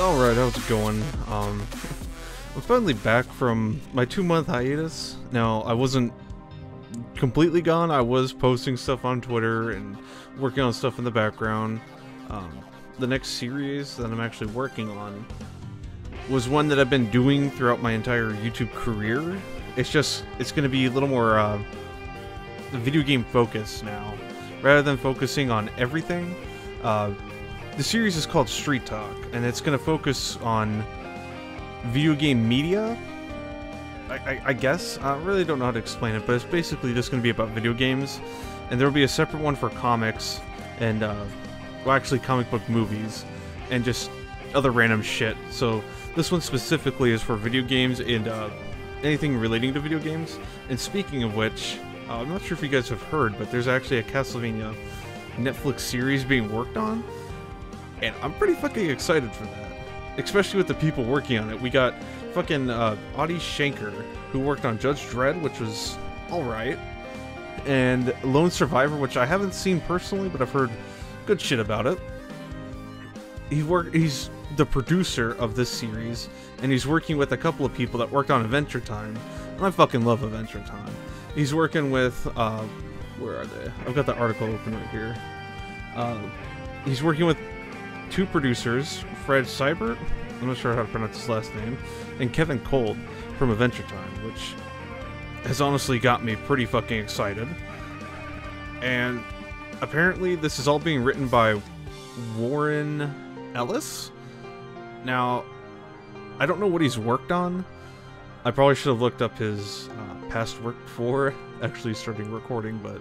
Alright, how's it going? Um, I'm finally back from my two month hiatus. Now, I wasn't completely gone. I was posting stuff on Twitter and working on stuff in the background. Um, the next series that I'm actually working on was one that I've been doing throughout my entire YouTube career. It's just, it's going to be a little more uh, video game focused now. Rather than focusing on everything, uh, the series is called Street Talk, and it's going to focus on video game media. I, I, I, guess I really don't know how to explain it, but it's basically just going to be about video games, and there will be a separate one for comics and uh, well, actually comic book movies and just other random shit. So this one specifically is for video games and uh, anything relating to video games. And speaking of which, uh, I'm not sure if you guys have heard, but there's actually a Castlevania Netflix series being worked on and I'm pretty fucking excited for that. Especially with the people working on it. We got fucking uh, Adi Shankar, who worked on Judge Dredd, which was alright, and Lone Survivor, which I haven't seen personally, but I've heard good shit about it. He work he's the producer of this series, and he's working with a couple of people that worked on Adventure Time, and I fucking love Adventure Time. He's working with, uh, where are they? I've got the article open right here. Uh, he's working with two producers, Fred Seibert, I'm not sure how to pronounce his last name, and Kevin Kolde from Adventure Time, which has honestly got me pretty fucking excited. And apparently this is all being written by Warren Ellis. Now, I don't know what he's worked on. I probably should have looked up his uh, past work before actually starting recording, but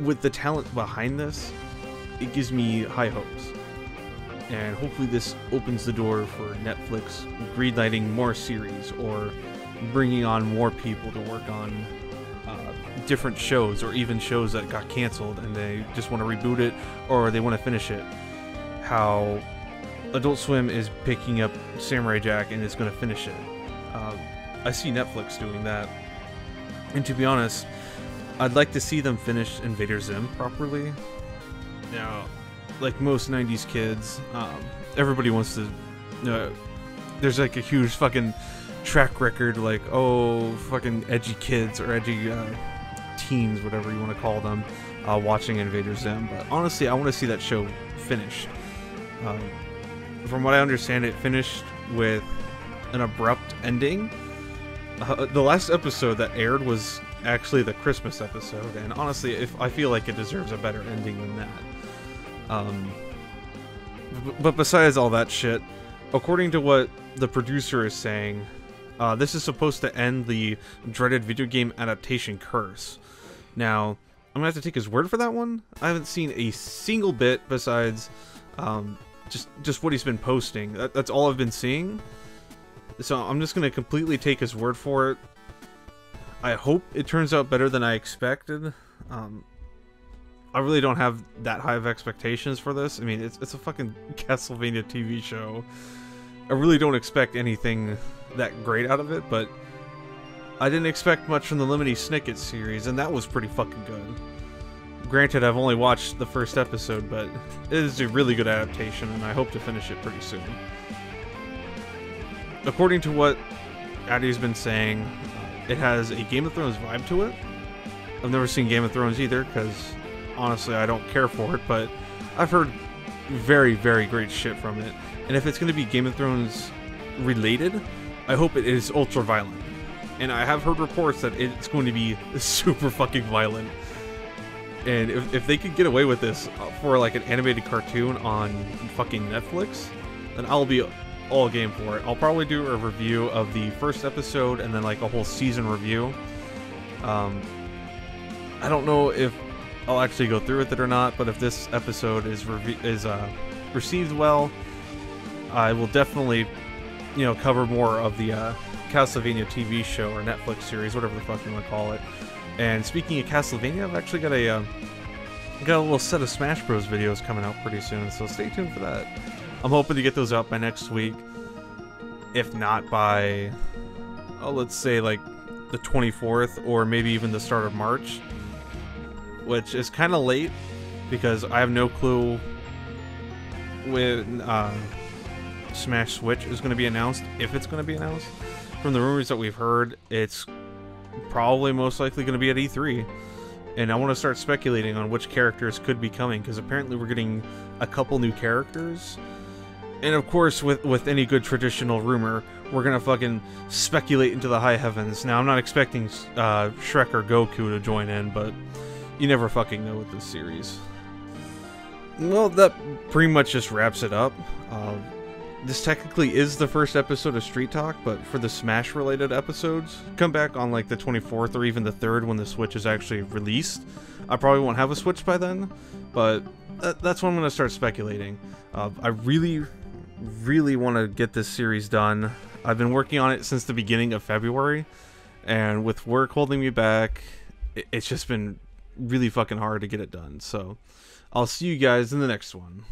with the talent behind this, it gives me high hopes and hopefully this opens the door for Netflix greenlighting more series or bringing on more people to work on uh, different shows or even shows that got canceled and they just want to reboot it or they want to finish it. How Adult Swim is picking up Samurai Jack and is going to finish it. Um, I see Netflix doing that. And to be honest, I'd like to see them finish Invader Zim properly. Now, like most 90s kids, um, everybody wants to. Uh, there's like a huge fucking track record, like, oh, fucking edgy kids or edgy uh, teens, whatever you want to call them, uh, watching Invader Zim. But honestly, I want to see that show finished. Um, from what I understand, it finished with an abrupt ending. Uh, the last episode that aired was actually the Christmas episode, and honestly, if I feel like it deserves a better ending than that. Um, but besides all that shit, according to what the producer is saying, uh, this is supposed to end the dreaded video game adaptation curse. Now, I'm gonna have to take his word for that one. I haven't seen a single bit besides um, just just what he's been posting. That, that's all I've been seeing. So I'm just gonna completely take his word for it. I hope it turns out better than I expected. Um, I really don't have that high of expectations for this. I mean, it's, it's a fucking Castlevania TV show. I really don't expect anything that great out of it, but I didn't expect much from the Lemony Snicket series, and that was pretty fucking good. Granted, I've only watched the first episode, but it is a really good adaptation, and I hope to finish it pretty soon. According to what Adi's been saying, it has a Game of Thrones vibe to it. I've never seen Game of Thrones either, because honestly, I don't care for it, but I've heard very, very great shit from it. And if it's going to be Game of Thrones related, I hope it is ultra violent. And I have heard reports that it's going to be super fucking violent. And if, if they could get away with this for like an animated cartoon on fucking Netflix, then I'll be all game for it. I'll probably do a review of the first episode and then like a whole season review. Um, I don't know if I'll actually go through with it or not, but if this episode is is uh, received well, I will definitely, you know, cover more of the uh, Castlevania TV show or Netflix series, whatever the fuck you want to call it. And speaking of Castlevania, I've actually got a uh, got a little set of Smash Bros videos coming out pretty soon, so stay tuned for that. I'm hoping to get those out by next week, if not by, oh, let's say like the 24th or maybe even the start of March which is kind of late because I have no clue when uh, Smash Switch is going to be announced, if it's going to be announced. From the rumors that we've heard, it's probably most likely going to be at E3. And I want to start speculating on which characters could be coming, because apparently we're getting a couple new characters. And of course, with, with any good traditional rumor, we're gonna fucking speculate into the high heavens. Now, I'm not expecting uh, Shrek or Goku to join in, but you never fucking know with this series. Well, that pretty much just wraps it up. Uh, this technically is the first episode of Street Talk, but for the Smash related episodes, come back on like the 24th or even the 3rd when the Switch is actually released. I probably won't have a Switch by then, but that's when I'm going to start speculating. Uh, I really, really want to get this series done. I've been working on it since the beginning of February, and with work holding me back, it's just been really fucking hard to get it done. So, I'll see you guys in the next one.